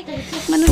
Ay, ano